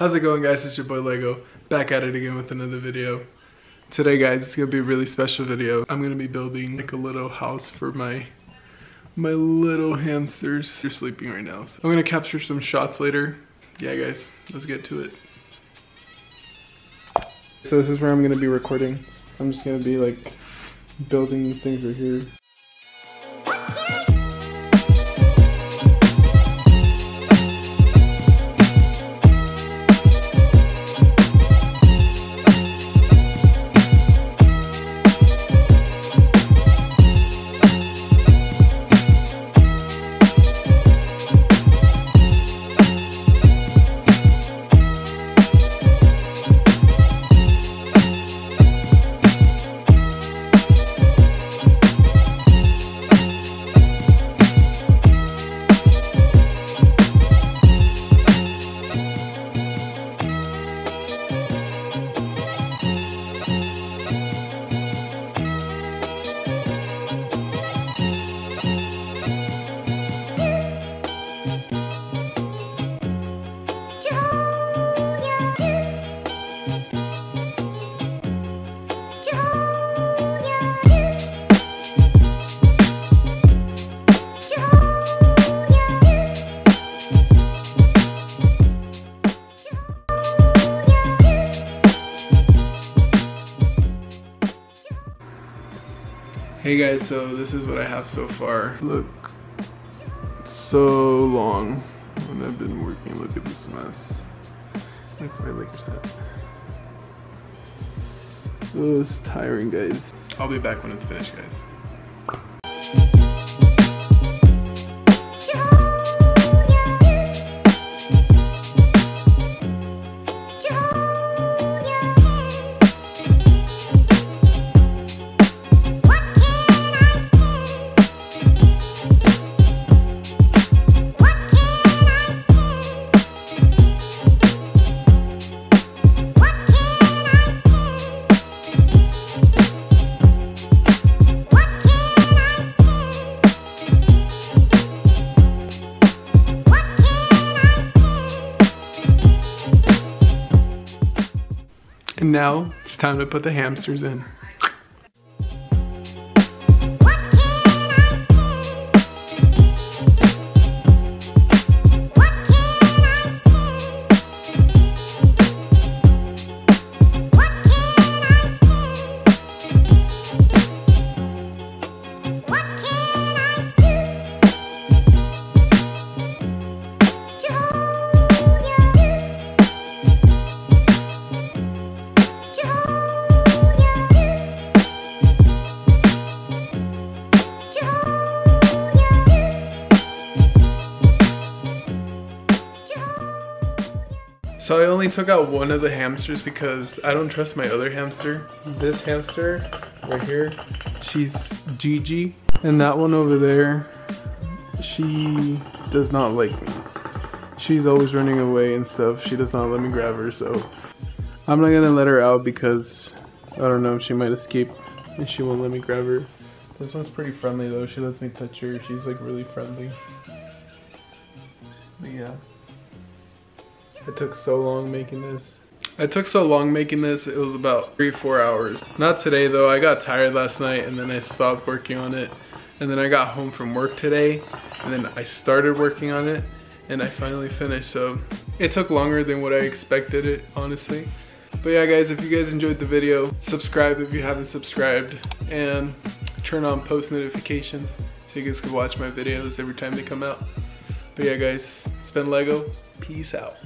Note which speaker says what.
Speaker 1: How's it going guys? It's your boy Lego, back at it again with another video. Today guys, it's gonna be a really special video. I'm gonna be building like a little house for my my little hamsters. They're sleeping right now. So I'm gonna capture some shots later. Yeah guys, let's get to it. So this is where I'm gonna be recording. I'm just gonna be like building things right here. Hey guys, so this is what I have so far. Look, so long when I've been working. Look at this mess. That's my Lakers hat. Oh, it's tiring, guys. I'll be back when it's finished, guys. Now it's time to put the hamsters in. So I only took out one of the hamsters because I don't trust my other hamster. This hamster right here, she's Gigi. And that one over there, she does not like me. She's always running away and stuff. She does not let me grab her, so I'm not gonna let her out because I don't know, she might escape and she won't let me grab her. This one's pretty friendly though. She lets me touch her. She's like really friendly. But yeah. It took so long making this. It took so long making this, it was about three, four hours. Not today though, I got tired last night and then I stopped working on it. And then I got home from work today and then I started working on it and I finally finished. So it took longer than what I expected it, honestly. But yeah guys, if you guys enjoyed the video, subscribe if you haven't subscribed and turn on post notifications so you guys can watch my videos every time they come out. But yeah guys, it's been Lego, peace out.